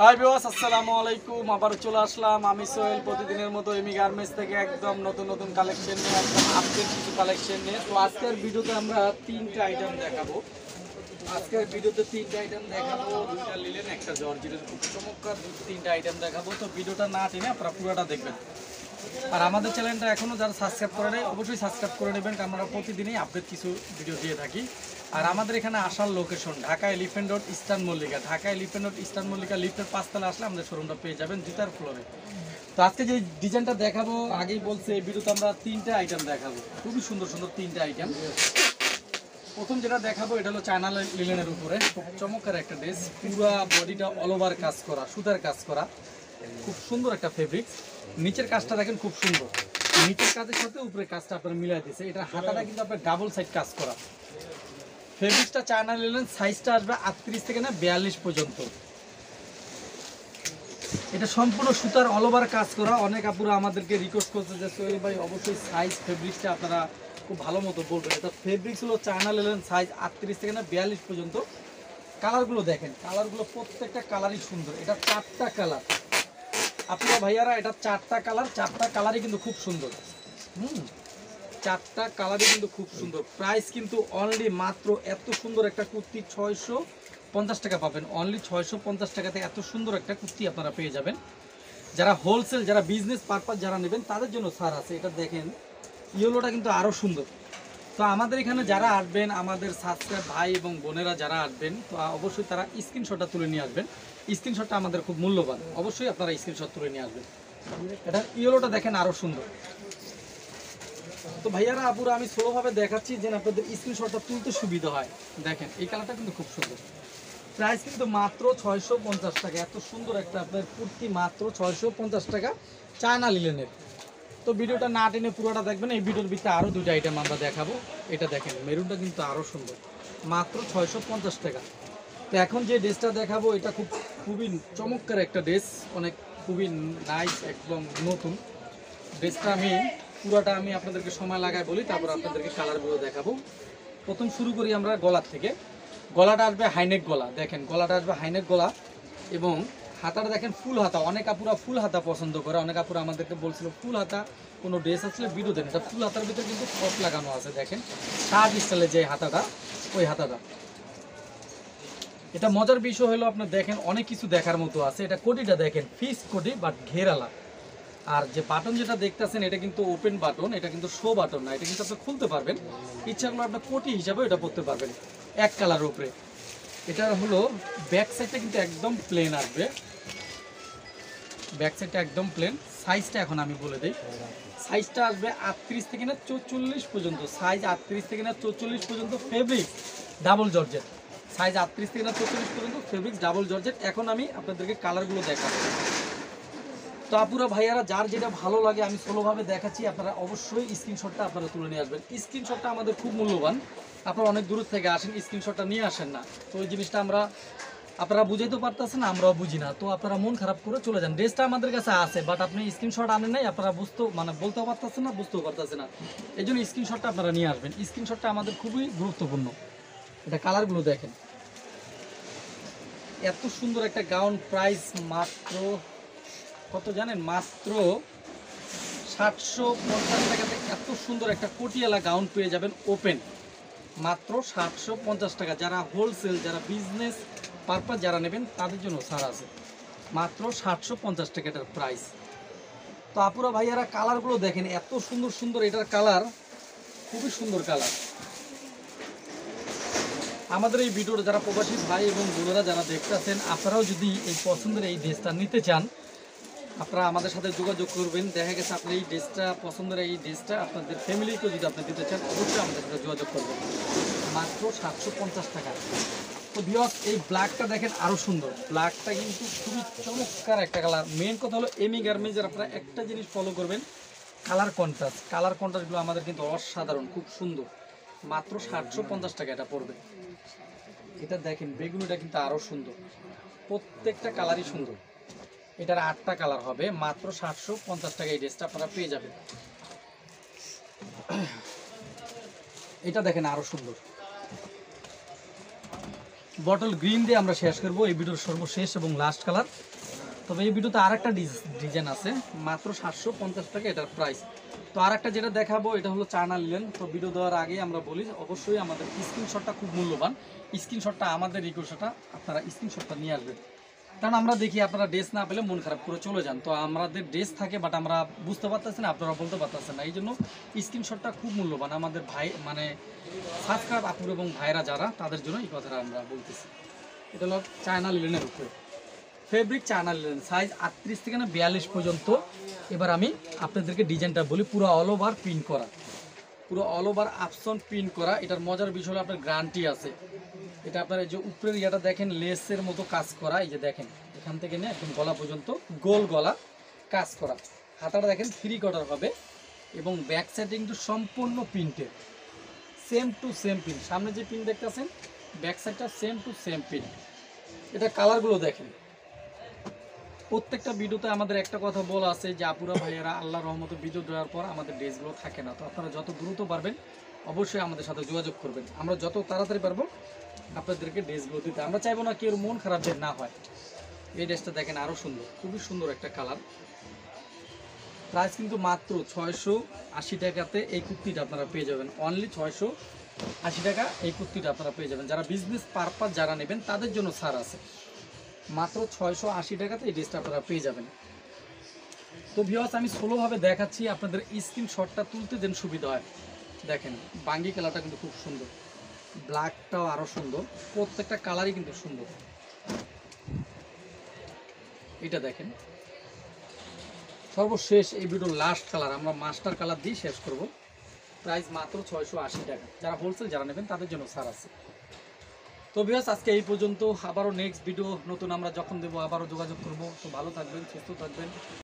High বিওয়াস আসসালামু আলাইকুম। আবার চলে আসলাম। আমি সোহেল, প্রতিদিনের মতো এমি গার্মেন্টস থেকে একদম নতুন নতুন কালেকশন নিয়ে, একদম আপডেট কিছু কালেকশন নিয়ে। তো আজকের ভিডিওতে আমরা তিনটা আইটেম দেখাবো। আজকের ভিডিওতে তিনটা আইটেম দেখাবো। দুইটা লিলেন একটা জর্জির খুব চমৎকার তিনটা আইটেম দেখাবো। তো ভিডিওটা না টেনে আপনারা পুরোটা দেখবেন। আর আমাদের চ্যানেলটা এখনও যারা সাবস্ক্রাইব করে নেয় অবশ্যই সাবস্ক্রাইব করে নেবেন। কারণ আমরা প্রতিদিনই আপডেট কিছু ভিডিও দিয়ে থাকি। আর আমাদের এখানে আসার location Dhaka elephant road eastern Mallika Dhaka elephant road eastern Mallika লিফটের পাঁচতলা আসলে আমাদের শোরুমটা পেয়ে যাবেন জুতার ফ্লোরে তো আজকে যে ডিজাইনটা দেখাবো, আগেই বলছে, এই আমরা তিনটে আইটেম দেখাবো। খুবই সুন্দর সুন্দর তিনটে আইটেম প্রথম যেটা দেখাবো, এটা হলো চায়না লিলেনের উপরে। খুব চমৎকার একটা ড্রেস পুরো বডিটা অল ওভার কাজ করা, সুতার কাজ করা। খুব সুন্দর একটা ফেব্রিক নিচের কাজটা দেখেন খুব সুন্দর। নিচের কাজের সাথে উপরে কাজটা আপনার মিলাই দিয়েছে। এটা হাতাটা কিন্তু আপনার ডাবল সাইড কাজ করা। ফেব্রিক্সটা চায়না লিলেন সাইজটা আসবে আটত্রিশ থেকে না বিয়াল্লিশ পর্যন্ত। এটা সম্পূর্ণ সুতার অল ওভার কাজ করা। অনেক আপুরা আমাদেরকে রিকোয়েস্ট করছে যে সোহেল ভাই, অবশ্যই সাইজ ফেব্রিক্সটা আপনারা খুব ভালো মতো বলবেন। এটা ফেব্রিক্স হলো চায়না লেলেন সাইজ আটত্রিশ থেকে না বিয়াল্লিশ পর্যন্ত। কালারগুলো দেখেন কালারগুলো প্রত্যেকটা কালারই সুন্দর। এটা চারটা কালার আপনারা ভাইয়ারা, এটা চারটা কালার চারটা কালারই কিন্তু খুব সুন্দর। হুম। চারটা কালারই কিন্তু খুব সুন্দর। প্রাইস কিন্তু অনলি মাত্র এত সুন্দর একটা কুর্তি ছয়শো পঞ্চাশ টাকা পাবেন। অনলি ছয়শো পঞ্চাশ টাকাতে এত সুন্দর একটা কুর্তি আপনারা পেয়ে যাবেন। যারা হোলসেল যারা বিজনেস পারপাস যারা নেবেন, তাদের জন্য ছাড় আছে। এটা দেখেন, ইয়েলোটা কিন্তু আরও সুন্দর। তো আমাদের এখানে যারা আসবেন, আমাদের সাবস্ক্রাইব ভাই এবং বোনেরা যারা আসবেন, তো অবশ্যই তারা স্ক্রিনশটটা তুলে নিয়ে আসবেন। স্ক্রিনশটটা আমাদের খুব মূল্যবান। অবশ্যই আপনারা স্ক্রিনশট তুলে নিয়ে আসবেন। এটা ইয়েলোটা দেখেন আরও সুন্দর। তো ভাইয়ারা, আপুরা, আমি স্লোভাবে দেখাচ্ছি যে আপনাদের স্ক্রিনশটটা তুলতে সুবিধা হয়। দেখেন, এই কালারটা কিন্তু খুব সুন্দর। প্রাইস কিন্তু মাত্র ছয়শো পঞ্চাশ টাকা। এত সুন্দর একটা আপনার কুর্তি মাত্র ছয়শো পঞ্চাশ টাকা চায়না লিলেনের তো ভিডিওটা না টেনে পুরোটা দেখবেন। এই ভিডিওর ভিতরে আরও দুটো আইটেম আমরা দেখাবো। এটা দেখেন মেরুনটা কিন্তু আরও সুন্দর। মাত্র ছয়শো পঞ্চাশ টাকা। তো এখন যে ড্রেসটা দেখাবো, এটা খুব, খুবই চমৎকার একটা ড্রেস। অনেক খুবই নাইস একদম নতুন। ড্রেসটা আমি পুরোটা আমি আপনাদেরকে সময় লাগায় বলি, তারপর আপনাদেরকে কালারগুলো দেখাবো। প্রথম শুরু করি আমরা গলার থেকে। গলাটা আসবে হাইনেক গলা, দেখেন গলাটা আসবে হাইনেক গলা এবং হাতাটা দেখেন ফুল হাতা। অনেক আপুরা ফুল হাতা পছন্দ করে, অনেক আপুরা আমাদেরকে বলছিল, ফুল হাতা, কোনো ড্রেস আসলে ভিডিও দেন এটা ফুল হাতার ভিতরে কিন্তু ফট লাগানো আছে, দেখেন। শার্ট স্টাইলে যে হাতাটা, ওই হাতাটা। এটা মজার বিষয় হলো, আপনার দেখেন অনেক কিছু দেখার মতো আছে। এটা কোটিটা দেখেন, ফিস কোটি, বাট ঘেরালা। আর যে বাটন যেটা দেখতেছেন, এটা কিন্তু ওপেন বাটন এটা কিন্তু শো বাটন না, এটা কিন্তু আপনি খুলতে পারবেন। ইচ্ছা করলে আপনার কোটি হিসাবে এটা পড়তে পারবেন, এক কালার উপরে। এটা হলো ব্যাক সাইডটা কিন্তু একদম প্লেন আসবে। ব্যাক সাইডটা একদম প্লেন সাইজটা এখন আমি বলে দিই। সাইজটা আসবে আটত্রিশ থেকে না চৌচল্লিশ পর্যন্ত। সাইজ আটত্রিশ থেকে না চৌচল্লিশ পর্যন্ত ফেব্রিক ডাবল জর্জেট। সাইজ আটত্রিশ থেকে না চৌচল্লিশ পর্যন্ত ফেব্রিক ডাবল জর্জেট। এখন আমি আপনাদেরকে কালারগুলো দেখাবো। তো আপুরা, ভাইয়ারা, যার যেটা ভালো লাগে, আমি ষোলোভাবে দেখাচ্ছি। আপনারা অবশ্যই স্ক্রিনশটটা আপনারা তুলে নিয়ে আসবেন। স্ক্রিনশটটা আমাদের খুব মূল্যবান। আপনারা অনেক দূর থেকে আসেন স্ক্রিনশটটা নিয়ে আসেন না। তো ওই জিনিসটা আমরা, আপনারা বুঝাইতে পারতেছেন, আমরাও বুঝি না। তো আপনারা মন খারাপ করে চলে যান। ড্রেসটা আমাদের কাছে আছে বাট আপনি স্ক্রিনশট আনেন নাই, আপনারা বুঝতেও মানে বলতেও পারতেছেন না, বুঝতেও পারতেছেন না। এই জন্য স্ক্রিনশটটা আপনারা নিয়ে আসবেন। স্ক্রিনশটটা আমাদের খুবই গুরুত্বপূর্ণ। এটা কালারগুলো দেখেন। এত সুন্দর একটা গাউন প্রাইস মাত্র কত জানেন? মাত্র সাতশো পঞ্চাশ টাকাতে এত সুন্দর একটা কোটিয়ালা গাউন পেয়ে যাবেন ওপেন। মাত্র সাতশো পঞ্চাশ টাকা। যারা হোলসেল যারা বিজনেস পারপাস যারা নেবেন, তাদের জন্য ছাড় আছে। মাত্র সাতশো পঞ্চাশ টাকা এটার প্রাইস তো আপুরা ভাইয়ারা কালারগুলো দেখেন, এত সুন্দর সুন্দর এটার কালার খুবই সুন্দর কালার আমাদের এই ভিডিওটা যারা প্রবাসী ভাই এবং বোনেরা যারা দেখতেছেন, আপনারাও যদি এই পছন্দের এই ড্রেসটা নিতে চান আপনারা আমাদের সাথে যোগাযোগ করবেন। দেখা গেছে আপনি এই ড্রেসটা, পছন্দের এই ড্রেসটা আপনাদের ফ্যামিলিকেও যদি আপনি দিতে চান, অবশ্যই আমাদের সাথে যোগাযোগ করবেন। মাত্র সাতশো পঞ্চাশ টাকা। তো বিয়স এই ব্ল্যাকটা দেখেন আরও সুন্দর। ব্ল্যাকটা কিন্তু খুবই চমৎকার একটা কালার মেন কথা হলো এমি গার্মেন্টসের আপনারা একটা জিনিস ফলো করবেন কালার কন্ট্রাস্ট কালার কন্ট্রাস্টগুলো আমাদের কিন্তু অসাধারণ, খুব সুন্দর। মাত্র সাতশো পঞ্চাশ টাকা এটা পড়বে। এটা দেখেন, বেগুনিটা কিন্তু আরও সুন্দর। প্রত্যেকটা কালারই সুন্দর। এটার আটটা কালার হবে। মাত্র সাতশো পঞ্চাশ টাকা এই ড্রেসটা আপনারা পেয়ে যাবেন। এটা দেখেন আরও সুন্দর। বটল গ্রিন দিয়ে আমরা শেষ করব। এই ভিডিওর সর্বশেষ এবং লাস্ট কালার। তবে এই ভিডিওতে আর একটা ডিজাইন আছে। মাত্র সাতশো পঞ্চাশ টাকা এটার প্রাইস। তো আর একটা যেটা দেখাবো, এটা হলো চায়না লিলেন তো ভিডিও দেওয়ার আগে আমরা বলি, অবশ্যই আমাদের স্ক্রিনশটটা খুব মূল্যবান। স্ক্রিনশটটা আমাদের রিকোয়েস্টটা আপনারা স্ক্রিনশটটা নিয়ে আসবেন। কারণ আমরা দেখি আপনারা ড্রেস না পেলে মন খারাপ করে চলে যান। তো আমাদের ড্রেস থাকে বাট আমরা বুঝতে পারতেছি না আপনারা বলতে পারতেছেন না। এই জন্য স্ক্রিনশটটা খুব মূল্যবান। আমাদের ভাই মানে সাবস্ক্রাইব আপুর এবং ভাইরা যারা, তাদের জন্য এই কথাটা আমরা বলতেছি। এটা হলো চায়না লিলেনের উপরে। ফেব্রিক চায়না লিলেন সাইজ আটত্রিশ থেকে না বিয়াল্লিশ পর্যন্ত। এবার আমি আপনাদেরকে ডিজাইনটা বলি, পুরো অল ওভার প্রিন্ট করা। পুরো অল ওভার আপসন প্রিন্ট করা, এটার মজার বিষয় হলো আপনার গ্যারান্টি আছে। এটা আপনার এই যে উপরের ইয়েটা দেখেন লেসের মতো কাজ করা, এই যে দেখেন, এখান থেকে নিয়ে একদম গলা পর্যন্ত গোল গলা কাজ করা। হাতাটা দেখেন থ্রি কটার হবে এবং ব্যাক সাইডে কিন্তু সম্পূর্ণ প্রিন্টের সেম টু সেম প্রিন্ট সামনে যে প্রিন্ট দেখতেছেন ব্যাক সাইডটা সেম টু সেম প্রিন্ট এটা কালারগুলো দেখেন। প্রত্যেকটা ভিডিওতে আমাদের একটা কথা বলা আছে যে, আপুরা, ভাইয়েরা আল্লাহ রহমত ভিডিও দেওয়ার পর আমাদের ড্রেসগুলো থাকে না। তো আপনারা যত দ্রুত পারবেন, অবশ্যই আমাদের সাথে যোগাযোগ করবেন। আমরা যত তাড়াতাড়ি পারব, আপনাদেরকে ড্রেসগুলো দিতে। আমরা চাইব না কেউ মন খারাপ যে না হয়। এই ড্রেসটা দেখেন আরও সুন্দর, খুবই সুন্দর একটা কালার। প্রাইস কিন্তু মাত্র ছয়শো আশি টাকাতে এই কুর্তিটা আপনারা পেয়ে যাবেন। অনলি ছয়শো আশি টাকা এই কুর্তিটা আপনারা পেয়ে যাবেন। যারা বিজনেস পারপাস যারা নেবেন, তাদের জন্য ছাড় আছে। মাত্র ছয়শো আশি টাকাতে এই ড্রেসটা আপনারা পেয়ে যাবেন। তো ভিওয়াস আমি ষোলোভাবে দেখাচ্ছি, আপনাদের স্ক্রিনশটটা তুলতে যেন সুবিধা হয়। দেখেন, বাঙ্গি কালারটা কিন্তু খুব সুন্দর। ব্ল্যাকটাও আরও সুন্দর। প্রত্যেকটা কালারই কিন্তু সুন্দর। এটা দেখেন। সর্বশেষ এই ভিডিওর লাস্ট কালার আমরা মাস্টার কালার দিয়ে শেষ করব। প্রাইস মাত্র ছয়শো আশি টাকা। যারা হোলসেল যারা নেবেন, তাদের জন্য ছাড় আছে। তো বিহাস আজকে এই পর্যন্ত। আবারও নেক্সট ভিডিও নতুন আমরা যখন দেবো, আবারও যোগাযোগ করব। তো ভালো থাকবেন, সুস্থ থাকবেন।